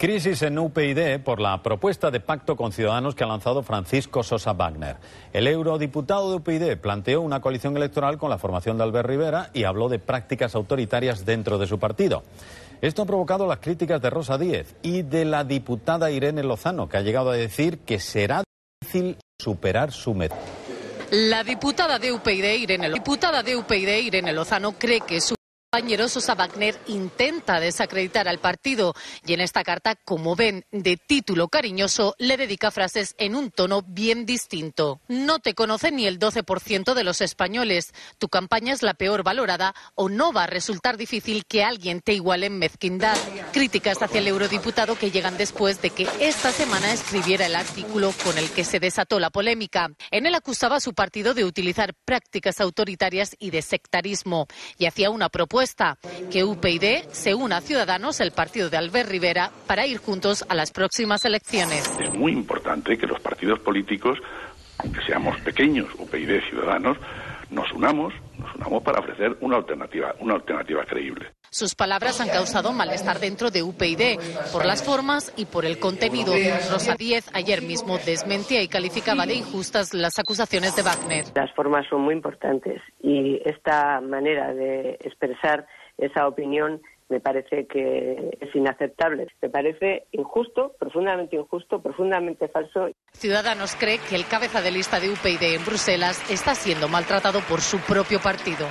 Crisis en UPyD por la propuesta de pacto con Ciudadanos que ha lanzado Francisco Sosa Wagner. El eurodiputado de UPyD planteó una coalición electoral con la formación de Albert Rivera y habló de prácticas autoritarias dentro de su partido. Esto ha provocado las críticas de Rosa Díez y de la diputada Irene Lozano, que ha llegado a decir que será difícil superar su meta. La diputada de UPyD, Irene, diputada de UPyD, Irene Lozano, cree que su compañero Sosa Wagner intenta desacreditar al partido y en esta carta, como ven, de título cariñoso, le dedica frases en un tono bien distinto. No te conoce ni el 12% de los españoles. Tu campaña es la peor valorada o no va a resultar difícil que alguien te iguale en mezquindad. Críticas hacia el eurodiputado que llegan después de que esta semana escribiera el artículo con el que se desató la polémica. En él acusaba a su partido de utilizar prácticas autoritarias y de sectarismo y hacía una propuesta que UPyD se una a Ciudadanos, el partido de Albert Rivera, para ir juntos a las próximas elecciones. Es muy importante que los partidos políticos, aunque seamos pequeños, UPyD, Ciudadanos, nos unamos, nos unamos para ofrecer una alternativa, una alternativa creíble. Sus palabras han causado malestar dentro de UPyD por las formas y por el contenido. Rosa Díez ayer mismo desmentía y calificaba de injustas las acusaciones de Wagner. Las formas son muy importantes y esta manera de expresar esa opinión me parece que es inaceptable. Me parece injusto, profundamente injusto, profundamente falso. Ciudadanos cree que el cabeza de lista de UPyD en Bruselas está siendo maltratado por su propio partido.